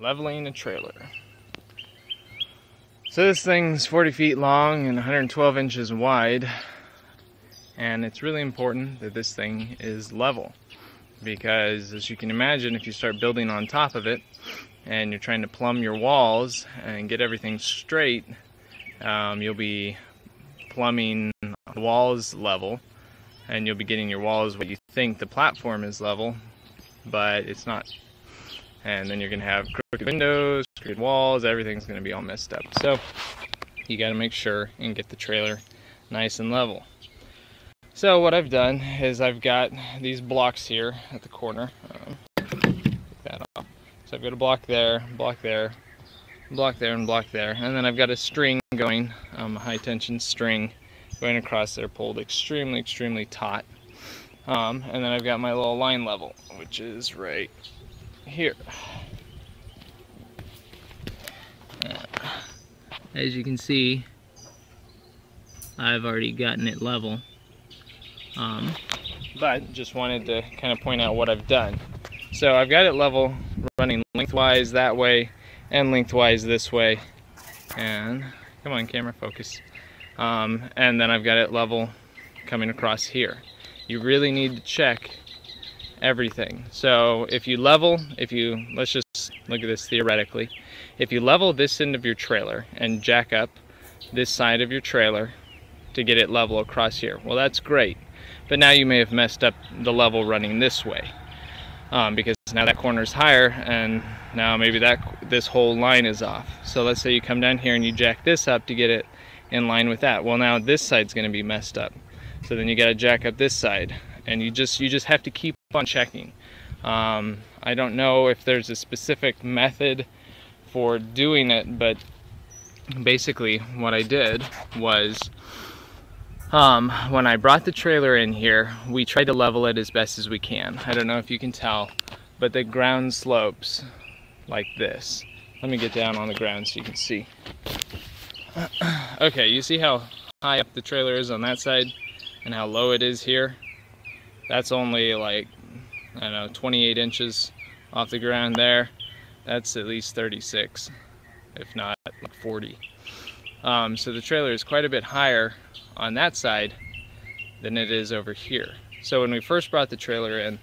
leveling a trailer. So this thing's 40 feet long and 112 inches wide and it's really important that this thing is level because as you can imagine if you start building on top of it and you're trying to plumb your walls and get everything straight um, you'll be plumbing the walls level and you'll be getting your walls what you think the platform is level but it's not and then you're gonna have crooked windows, crooked walls, everything's gonna be all messed up. So you gotta make sure and get the trailer nice and level. So what I've done is I've got these blocks here at the corner. Um, that off. So I've got a block there, block there, block there, and block there. And then I've got a string going, um, a high tension string going across there, pulled extremely, extremely taut. Um, and then I've got my little line level, which is right here. As you can see, I've already gotten it level. Um, but just wanted to kind of point out what I've done. So I've got it level running lengthwise that way and lengthwise this way. And come on camera, focus. Um, and then I've got it level coming across here. You really need to check everything. So if you level, if you, let's just look at this theoretically. If you level this end of your trailer and jack up this side of your trailer to get it level across here, well that's great. But now you may have messed up the level running this way. Um, because now that corner is higher and now maybe that this whole line is off. So let's say you come down here and you jack this up to get it in line with that. Well now this side's going to be messed up. So then you got to jack up this side and you just you just have to keep on checking. Um, I don't know if there's a specific method for doing it, but basically what I did was um, when I brought the trailer in here, we tried to level it as best as we can. I don't know if you can tell, but the ground slopes like this. Let me get down on the ground so you can see. okay, you see how high up the trailer is on that side and how low it is here? That's only like I don't know, 28 inches off the ground there. That's at least 36, if not like 40. Um, so the trailer is quite a bit higher on that side than it is over here. So when we first brought the trailer in,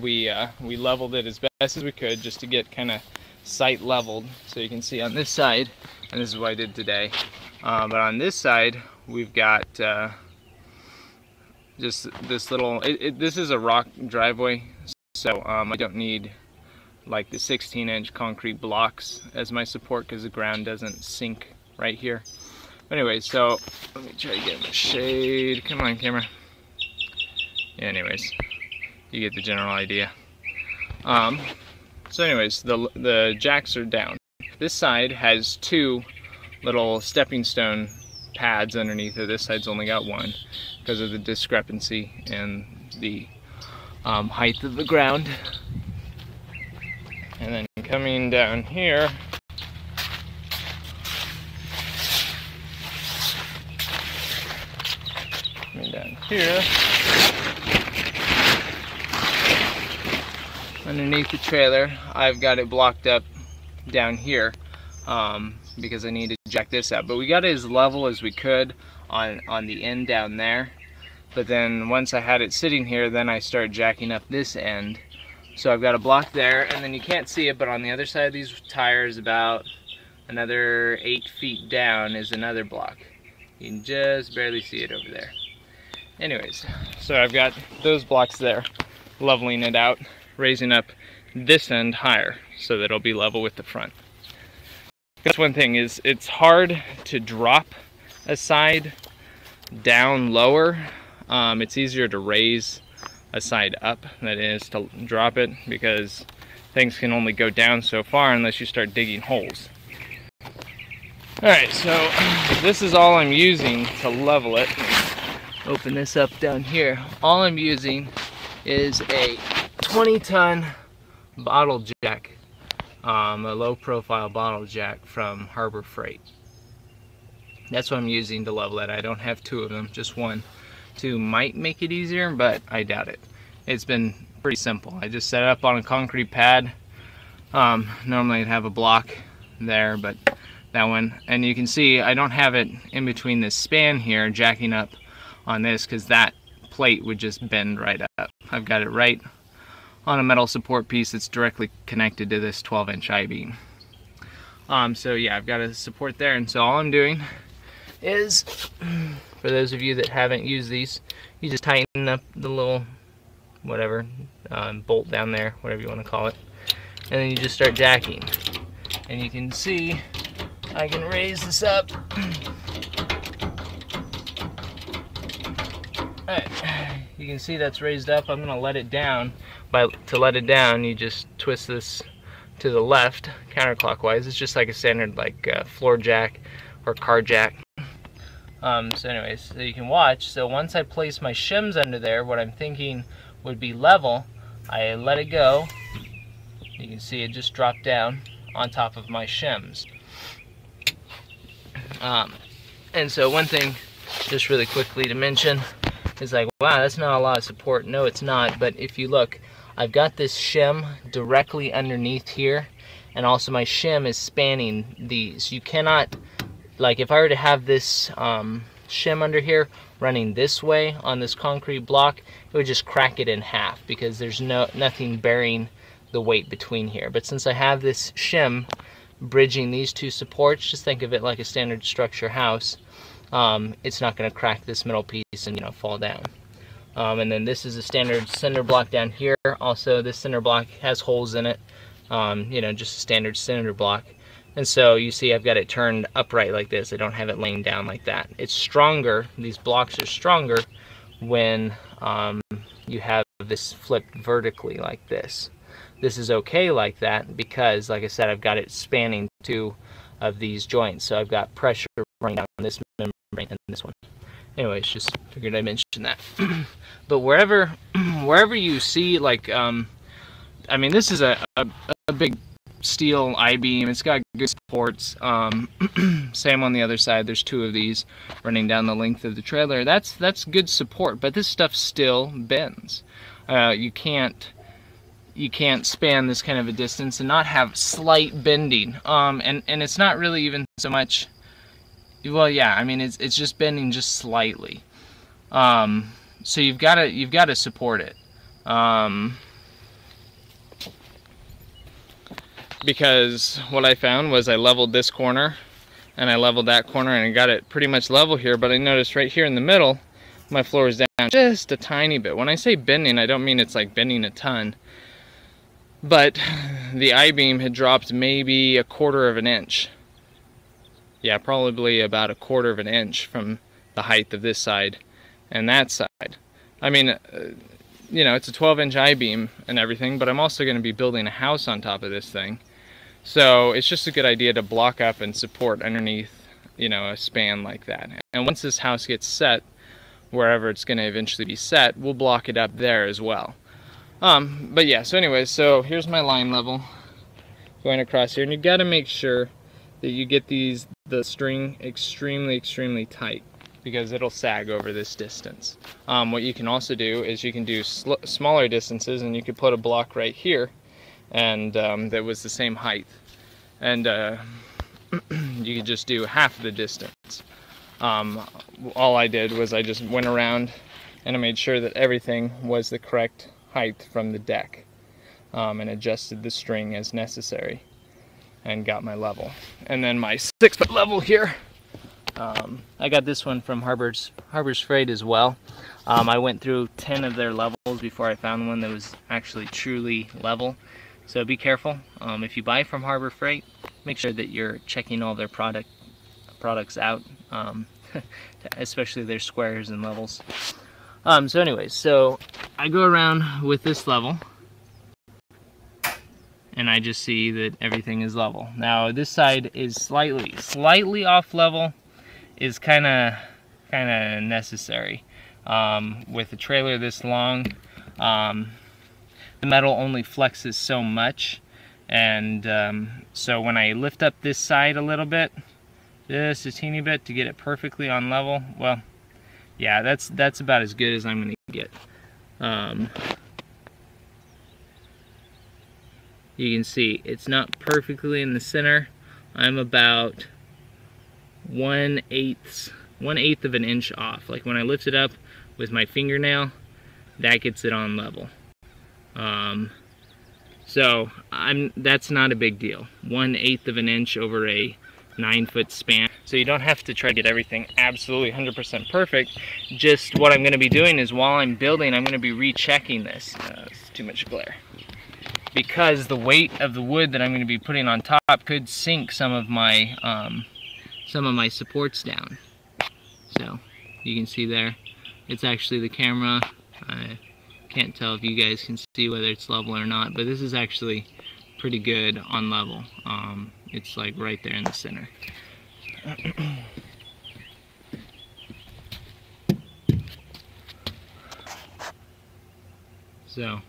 we uh, we leveled it as best as we could just to get kind of sight leveled. So you can see on this side, and this is what I did today. Uh, but on this side, we've got uh, just this little it, it, this is a rock driveway so um, I don't need like the 16 inch concrete blocks as my support because the ground doesn't sink right here. Anyway so let me try to get in the shade. Come on camera. Anyways you get the general idea. Um, so anyways the the jacks are down. This side has two little stepping stone pads underneath it this side's only got one because of the discrepancy in the um, height of the ground. And then coming down here, coming down here, underneath the trailer, I've got it blocked up down here um, because I need jack this out. But we got it as level as we could on, on the end down there. But then once I had it sitting here, then I started jacking up this end. So I've got a block there, and then you can't see it, but on the other side of these tires, about another eight feet down, is another block. You can just barely see it over there. Anyways, so I've got those blocks there, leveling it out, raising up this end higher so that it'll be level with the front. That's one thing is it's hard to drop a side down lower. Um, it's easier to raise a side up than it is to drop it because things can only go down so far unless you start digging holes. Alright, so this is all I'm using to level it. Open this up down here. All I'm using is a 20 ton bottle jack, um, a low profile bottle jack from Harbor Freight. That's what I'm using to level it. I don't have two of them, just one. Two might make it easier, but I doubt it. It's been pretty simple. I just set it up on a concrete pad, Um, normally I'd have a block there, but that one. And you can see I don't have it in between this span here jacking up on this because that plate would just bend right up. I've got it right on a metal support piece that's directly connected to this 12 inch I-beam. Um, so yeah, I've got a support there and so all I'm doing is, for those of you that haven't used these, you just tighten up the little whatever, um, bolt down there, whatever you want to call it, and then you just start jacking. And you can see I can raise this up. Alright, you can see that's raised up. I'm gonna let it down. By to let it down, you just twist this to the left counterclockwise. It's just like a standard like uh, floor jack or car jack. Um, so anyways, so you can watch. So once I place my shims under there, what I'm thinking would be level, I let it go. You can see it just dropped down on top of my shims. Um, and so one thing, just really quickly to mention, is like, wow, that's not a lot of support. No, it's not. But if you look, I've got this shim directly underneath here, and also my shim is spanning these. You cannot, like if I were to have this um, shim under here running this way on this concrete block, it would just crack it in half because there's no nothing bearing the weight between here. But since I have this shim bridging these two supports, just think of it like a standard structure house, um, it's not going to crack this middle piece and you know fall down. Um, and then this is a standard cinder block down here. Also, this cinder block has holes in it. Um, you know, just a standard cinder block. And so you see I've got it turned upright like this. I don't have it laying down like that. It's stronger, these blocks are stronger when um, you have this flipped vertically like this. This is okay like that because, like I said, I've got it spanning two of these joints. So I've got pressure running down this membrane and this one. Anyways, just figured I'd mention that. but wherever, wherever you see like, um, I mean, this is a, a, a big steel I-beam. It's got good supports. Um, same on the other side. There's two of these running down the length of the trailer. That's that's good support, but this stuff still bends. Uh, you can't you can't span this kind of a distance and not have slight bending. Um, and and it's not really even so much. Well, yeah, I mean it's it's just bending just slightly. Um, so you've got to you've got to support it. Um, because what I found was I leveled this corner and I leveled that corner and I got it pretty much level here but I noticed right here in the middle my floor is down just a tiny bit when I say bending I don't mean it's like bending a ton but the I-beam had dropped maybe a quarter of an inch yeah probably about a quarter of an inch from the height of this side and that side I mean uh, you know it's a 12 inch I-beam and everything but I'm also going to be building a house on top of this thing so it's just a good idea to block up and support underneath, you know, a span like that. And once this house gets set, wherever it's going to eventually be set, we'll block it up there as well. Um, but yeah, so anyway, so here's my line level going across here. And you got to make sure that you get these the string extremely, extremely tight because it'll sag over this distance. Um, what you can also do is you can do smaller distances and you could put a block right here and um, that was the same height. And uh, you could just do half the distance. Um, all I did was I just went around and I made sure that everything was the correct height from the deck um, and adjusted the string as necessary and got my level. And then my six foot level here, um, I got this one from Harbor's, Harbor's Freight as well. Um, I went through 10 of their levels before I found one that was actually truly level. So be careful. Um, if you buy from Harbor Freight, make sure that you're checking all their product products out, um, especially their squares and levels. Um, so anyways, so I go around with this level I just see that everything is level. Now this side is slightly, slightly off level is kind of kind of necessary. Um, with a trailer this long, um, the metal only flexes so much and um, so when I lift up this side a little bit just a teeny bit to get it perfectly on level well yeah that's that's about as good as I'm gonna get um, you can see it's not perfectly in the center. I'm about one eighth, one eighth of an inch off. Like when I lift it up with my fingernail, that gets it on level. Um, so I'm that's not a big deal. One eighth of an inch over a nine foot span. So you don't have to try to get everything absolutely 100% perfect. Just what I'm going to be doing is while I'm building, I'm going to be rechecking this. Uh, it's too much glare. Because the weight of the wood that I'm going to be putting on top could sink some of my um, some of my supports down. So you can see there, it's actually the camera. I can't tell if you guys can see whether it's level or not, but this is actually pretty good on level. Um, it's like right there in the center. so,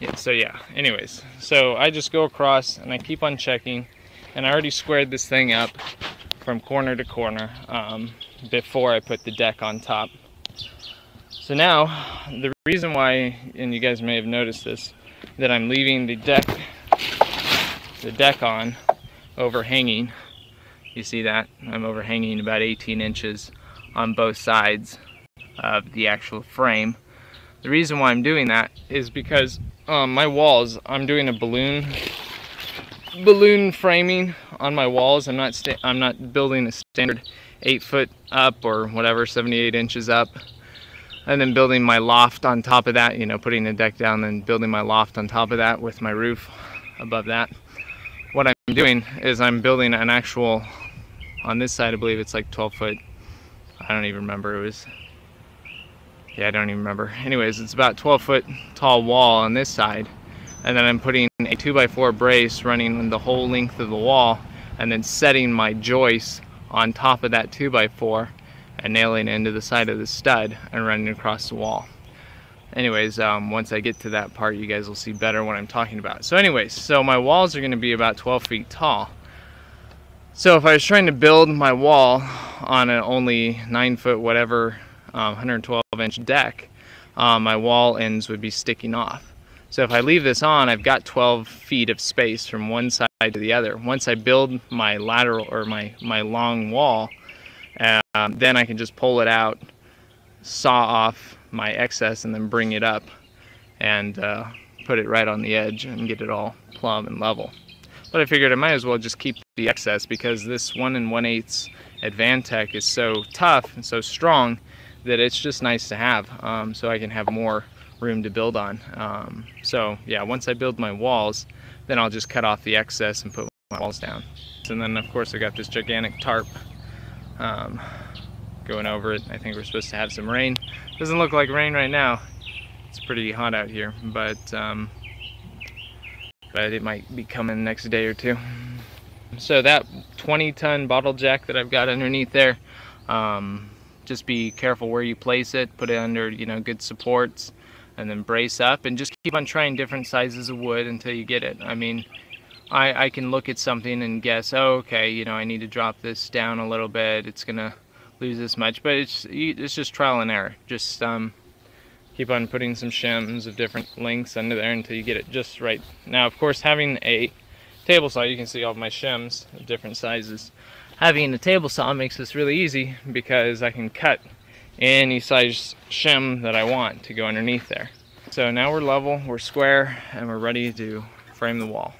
yeah, so yeah, anyways, so I just go across and I keep on checking and I already squared this thing up from corner to corner um, before I put the deck on top. So now, the reason why, and you guys may have noticed this, that I'm leaving the deck, the deck on overhanging. You see that? I'm overhanging about 18 inches on both sides of the actual frame. The reason why I'm doing that is because um, my walls, I'm doing a balloon balloon framing on my walls. I'm not I'm not building a standard eight foot up or whatever, 78 inches up. And then building my loft on top of that, you know, putting the deck down and building my loft on top of that with my roof above that what I'm doing is I'm building an actual, on this side I believe it's like 12 foot, I don't even remember, it was, yeah I don't even remember. Anyways, it's about 12 foot tall wall on this side and then I'm putting a 2x4 brace running the whole length of the wall and then setting my joist on top of that 2x4 and nailing into the side of the stud and running across the wall anyways, um, once I get to that part, you guys will see better what I'm talking about. So anyways, so my walls are going to be about 12 feet tall. So if I was trying to build my wall on an only 9 foot whatever um, 112 inch deck, um, my wall ends would be sticking off. So if I leave this on, I've got 12 feet of space from one side to the other. Once I build my lateral or my, my long wall, um, then I can just pull it out, saw off my excess and then bring it up and uh, put it right on the edge and get it all plumb and level. But I figured I might as well just keep the excess because this 1 and 1 8 Advantech is so tough and so strong that it's just nice to have um, so I can have more room to build on. Um, so yeah, once I build my walls, then I'll just cut off the excess and put my walls down. And then of course I got this gigantic tarp um, going over it. I think we're supposed to have some rain. Doesn't look like rain right now. It's pretty hot out here, but um, but it might be coming next day or two. So that 20 ton bottle jack that I've got underneath there, um, just be careful where you place it, put it under, you know, good supports, and then brace up, and just keep on trying different sizes of wood until you get it. I mean, I, I can look at something and guess, oh, okay, you know, I need to drop this down a little bit. It's gonna lose this much, but it's it's just trial and error. Just um, keep on putting some shims of different lengths under there until you get it just right. Now, of course, having a table saw, you can see all my shims of different sizes. Having a table saw makes this really easy because I can cut any size shim that I want to go underneath there. So now we're level, we're square, and we're ready to frame the wall.